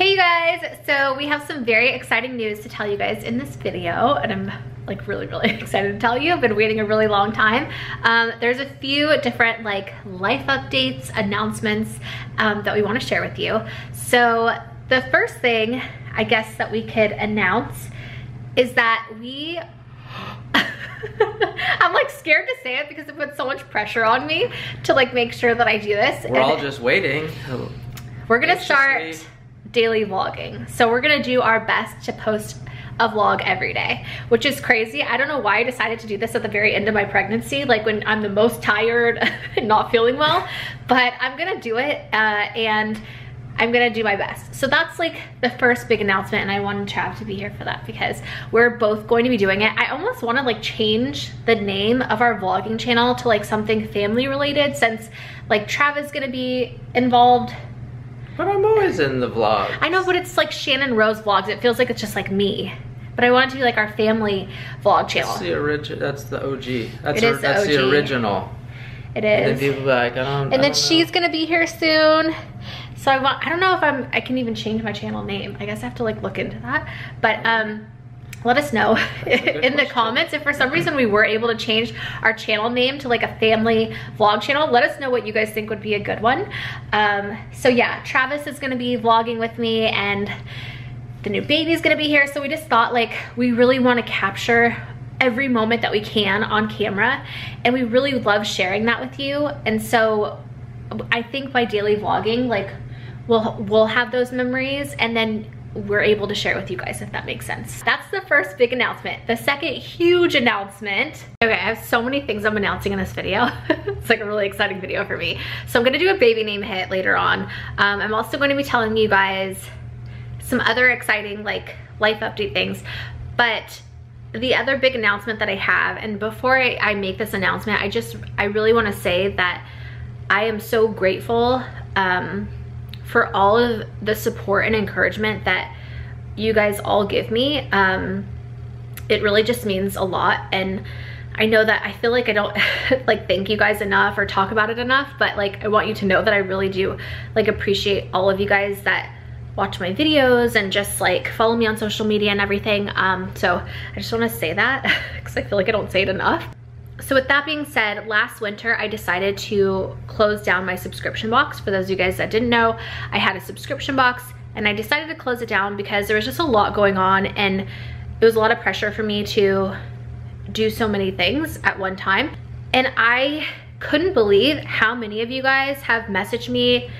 Hey you guys, so we have some very exciting news to tell you guys in this video and I'm like really, really excited to tell you. I've been waiting a really long time. Um, there's a few different like life updates, announcements um, that we wanna share with you. So the first thing I guess that we could announce is that we I'm like scared to say it because it puts so much pressure on me to like make sure that I do this. We're all just waiting. We're gonna start daily vlogging. So we're gonna do our best to post a vlog every day, which is crazy. I don't know why I decided to do this at the very end of my pregnancy, like when I'm the most tired and not feeling well, but I'm gonna do it uh, and I'm gonna do my best. So that's like the first big announcement and I wanted Trav to be here for that because we're both going to be doing it. I almost wanna like change the name of our vlogging channel to like something family related since like Trav is gonna be involved but I'm always in the vlog. I know, but it's like Channon Rose vlogs. It feels like it's just like me. But I want it to be like our family vlog channel. That's the original. That's the OG. That's, the, that's OG. the original. It is. And then people like, I don't. And I then don't she's gonna be here soon. So I want. I don't know if I'm. I can even change my channel name. I guess I have to like look into that. But um, let us know in the comments. If for some reason we were able to change our channel name to like a family vlog channel let us know what you guys think would be a good one. Um, so yeah travis is gonna be vlogging with me and the new baby's gonna be here. So we just thought like we really want to capture every moment that we can on camera and we really love sharing that with you. And so i think by daily vlogging like we'll we'll have those memories and then we're able to share with you guys if that makes sense. That's the first big announcement. The second huge announcement, okay, I have so many things I'm announcing in this video. it's like a really exciting video for me. So I'm gonna do a baby name hit later on. Um, I'm also gonna be telling you guys some other exciting like life update things, but the other big announcement that I have, and before I, I make this announcement, I just, I really wanna say that I am so grateful um, for all of the support and encouragement that you guys all give me. Um, it really just means a lot. And I know that I feel like I don't like thank you guys enough or talk about it enough, but like I want you to know that I really do like appreciate all of you guys that watch my videos and just like follow me on social media and everything. Um, so I just wanna say that because I feel like I don't say it enough. So with that being said, last winter I decided to close down my subscription box. For those of you guys that didn't know, I had a subscription box and I decided to close it down because there was just a lot going on and it was a lot of pressure for me to do so many things at one time. And I couldn't believe how many of you guys have messaged me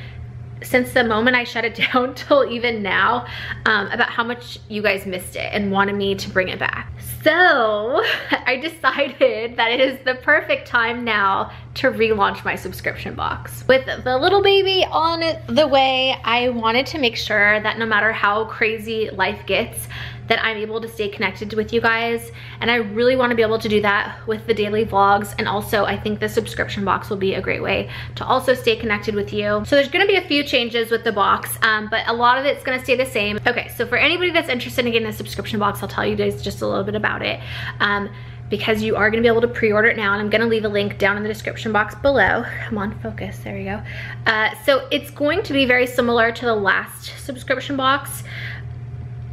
since the moment I shut it down till even now um, about how much you guys missed it and wanted me to bring it back. So I decided that it is the perfect time now to relaunch my subscription box. With the little baby on the way, I wanted to make sure that no matter how crazy life gets, that I'm able to stay connected with you guys. And I really wanna be able to do that with the daily vlogs. And also I think the subscription box will be a great way to also stay connected with you. So there's gonna be a few changes with the box, um, but a lot of it's gonna stay the same. Okay, so for anybody that's interested in getting the subscription box, I'll tell you guys just a little bit about it. Um, because you are gonna be able to pre-order it now and I'm gonna leave a link down in the description box below. Come on, focus, there you go. Uh, so it's going to be very similar to the last subscription box,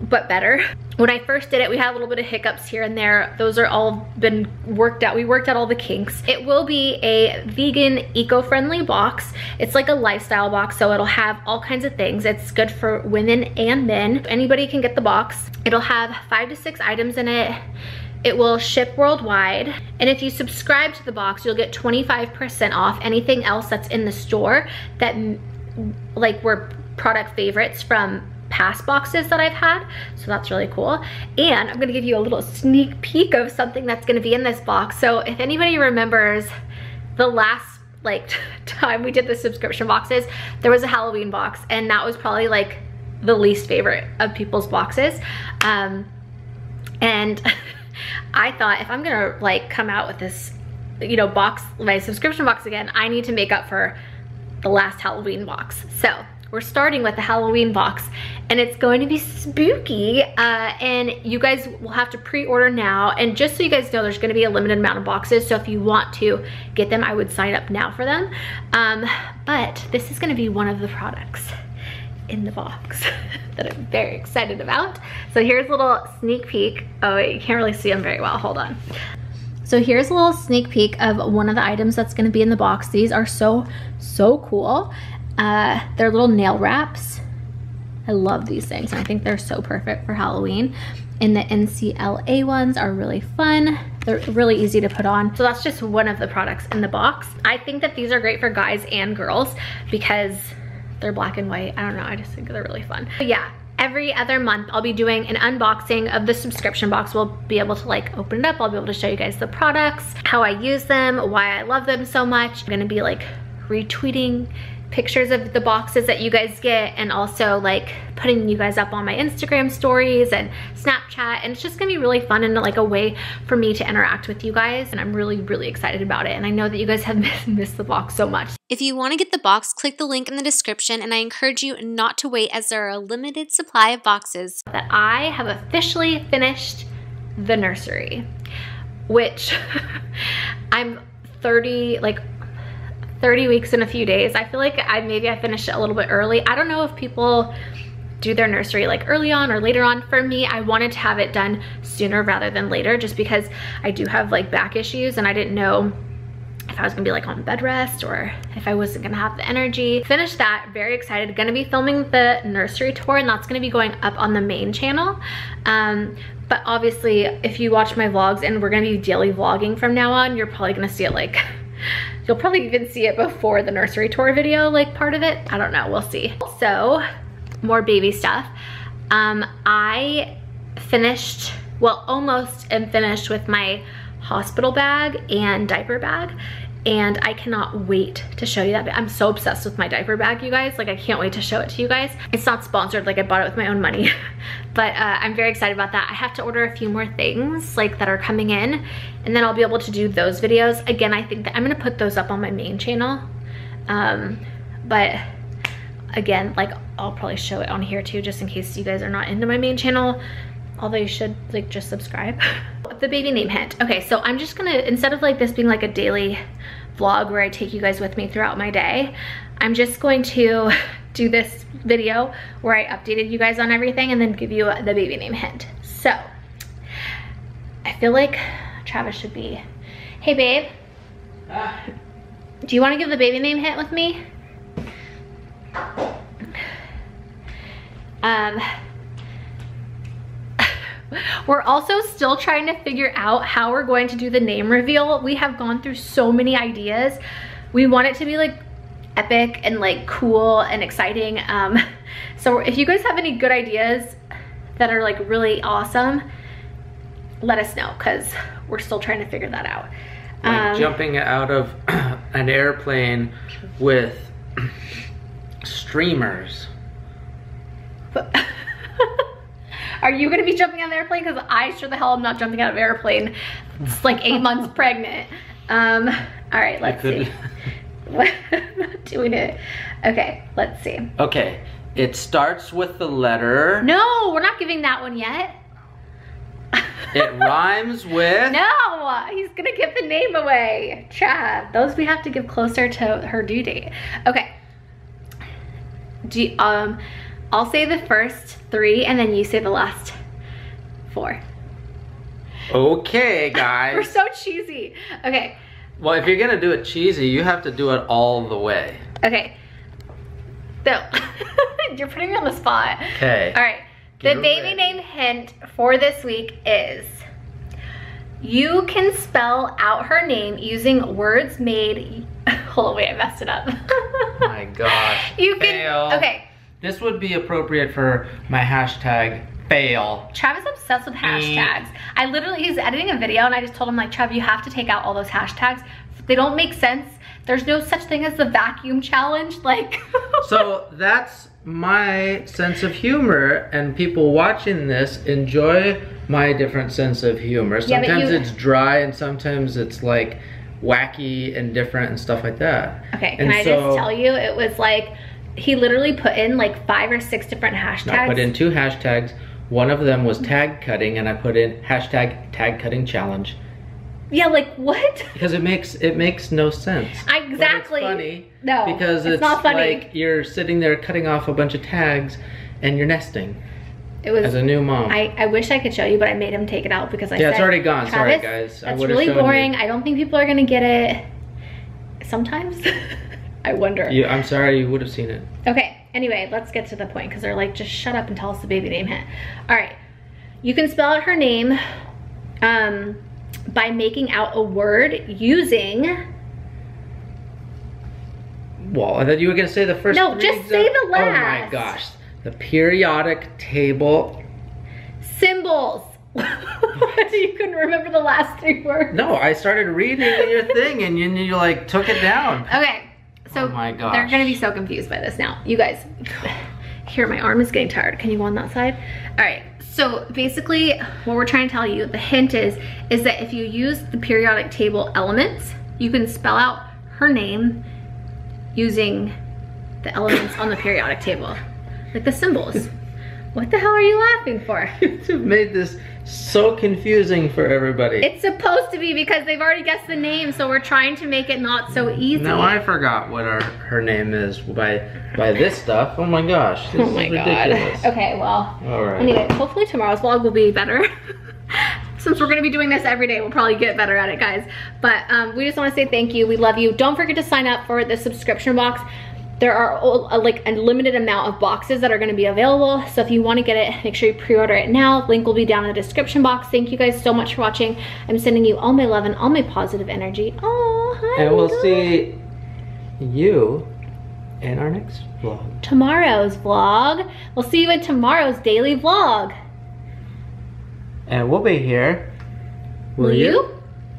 but better. When I first did it, we had a little bit of hiccups here and there. Those are all been worked out. We worked out all the kinks. It will be a vegan, eco-friendly box. It's like a lifestyle box, so it'll have all kinds of things. It's good for women and men. Anybody can get the box. It'll have five to six items in it. It will ship worldwide. And if you subscribe to the box, you'll get 25% off anything else that's in the store that like were product favorites from past boxes that I've had. So that's really cool. And I'm gonna give you a little sneak peek of something that's gonna be in this box. So if anybody remembers the last like time we did the subscription boxes, there was a Halloween box and that was probably like the least favorite of people's boxes. Um, and I thought if I'm gonna like come out with this, you know, box, my subscription box again, I need to make up for the last Halloween box. So we're starting with the Halloween box and it's going to be spooky uh, and you guys will have to pre-order now and just so you guys know there's going to be a limited amount of boxes so if you want to get them I would sign up now for them um, but this is going to be one of the products in the box that I'm very excited about. So here's a little sneak peek. Oh, you can't really see them very well. Hold on. So here's a little sneak peek of one of the items that's gonna be in the box. These are so, so cool. Uh, they're little nail wraps. I love these things. I think they're so perfect for Halloween. And the NCLA ones are really fun. They're really easy to put on. So that's just one of the products in the box. I think that these are great for guys and girls because they're black and white. I don't know, I just think they're really fun. But yeah, every other month I'll be doing an unboxing of the subscription box. We'll be able to like open it up. I'll be able to show you guys the products, how I use them, why I love them so much. I'm gonna be like retweeting pictures of the boxes that you guys get and also like putting you guys up on my Instagram stories and Snapchat and it's just gonna be really fun and like a way for me to interact with you guys and I'm really really excited about it and I know that you guys have missed the box so much. If you want to get the box click the link in the description and I encourage you not to wait as there are a limited supply of boxes. That I have officially finished the nursery which I'm 30 like 30 weeks in a few days. I feel like I maybe I finished it a little bit early. I don't know if people do their nursery like early on or later on. For me, I wanted to have it done sooner rather than later just because I do have like back issues and I didn't know if I was gonna be like on bed rest or if I wasn't gonna have the energy. Finished that, very excited. Gonna be filming the nursery tour and that's gonna be going up on the main channel. Um, but obviously if you watch my vlogs and we're gonna be daily vlogging from now on, you're probably gonna see it like You'll probably even see it before the nursery tour video, like part of it. I don't know, we'll see. So, more baby stuff. Um, I finished, well, almost am finished with my hospital bag and diaper bag and I cannot wait to show you that. I'm so obsessed with my diaper bag, you guys. Like, I can't wait to show it to you guys. It's not sponsored, like I bought it with my own money, but uh, I'm very excited about that. I have to order a few more things, like, that are coming in, and then I'll be able to do those videos. Again, I think that I'm gonna put those up on my main channel, um, but again, like, I'll probably show it on here too, just in case you guys are not into my main channel although you should like just subscribe. the baby name hint. Okay, so I'm just gonna, instead of like this being like a daily vlog where I take you guys with me throughout my day, I'm just going to do this video where I updated you guys on everything and then give you the baby name hint. So, I feel like Travis should be, hey babe, ah. do you wanna give the baby name hint with me? Um, we're also still trying to figure out how we're going to do the name reveal. We have gone through so many ideas. We want it to be like epic and like cool and exciting. Um, so if you guys have any good ideas that are like really awesome, let us know because we're still trying to figure that out. Like um, jumping out of an airplane with streamers. But Are you gonna be jumping on the airplane? Because I sure the hell am not jumping out of airplane. It's like eight months pregnant. Um, all right, let's see. I'm not doing it. Okay, let's see. Okay, it starts with the letter. No, we're not giving that one yet. it rhymes with. No, he's gonna give the name away. Chad, those we have to give closer to her due date. Okay. Do um, I'll say the first three and then you say the last four. Okay, guys. We're so cheesy. Okay. Well, if you're gonna do it cheesy, you have to do it all the way. Okay. So, you're putting me on the spot. Okay. All right. Get the baby ready. name hint for this week is you can spell out her name using words made. Hold on, wait, I messed it up. oh my gosh. You can. Fail. Okay. This would be appropriate for my hashtag fail. Travis is obsessed with hashtags. I literally, he's editing a video and I just told him like, Trav, you have to take out all those hashtags. They don't make sense. There's no such thing as the vacuum challenge. Like. so that's my sense of humor and people watching this enjoy my different sense of humor. Sometimes yeah, you... it's dry and sometimes it's like wacky and different and stuff like that. Okay, can and I so... just tell you, it was like, he literally put in like five or six different hashtags. I put in two hashtags. One of them was tag cutting and I put in hashtag tag cutting challenge. Yeah, like what? Because it makes it makes no sense. I, exactly. Funny. No, Because it's it's, not funny. like you're sitting there cutting off a bunch of tags and you're nesting It was. as a new mom. I, I wish I could show you, but I made him take it out because I Yeah, said, it's already gone. Sorry, guys. That's really shown you. boring. I don't think people are gonna get it. Sometimes, I wonder. you, I'm sorry, you would have seen it. Okay, anyway, let's get to the point because they're like, just shut up and tell us the baby name hint. All right, you can spell out her name um, by making out a word using, Well, I thought you were gonna say the first. No, just say the last. Oh my gosh, the periodic table. symbols. you couldn't remember the last three words. No, I started reading your thing and you, you like took it down. Okay, so Oh my gosh. they're gonna be so confused by this now. You guys, here, my arm is getting tired. Can you go on that side? All right, so basically what we're trying to tell you, the hint is, is that if you use the periodic table elements, you can spell out her name using the elements on the periodic table, like the symbols. What the hell are you laughing for? You've made this so confusing for everybody. It's supposed to be because they've already guessed the name, so we're trying to make it not so easy. now I forgot what our her name is by by this stuff. Oh my gosh, this Oh my is god. ridiculous. Okay, well, All right. Anyway, hopefully tomorrow's vlog will be better. Since we're gonna be doing this every day, we'll probably get better at it, guys. But um, we just wanna say thank you. We love you. Don't forget to sign up for the subscription box. There are like a limited amount of boxes that are gonna be available. So if you wanna get it, make sure you pre-order it now. Link will be down in the description box. Thank you guys so much for watching. I'm sending you all my love and all my positive energy. Oh, hi. And we'll see you in our next vlog. tomorrow's vlog. We'll see you in tomorrow's daily vlog. And we'll be here. Will you?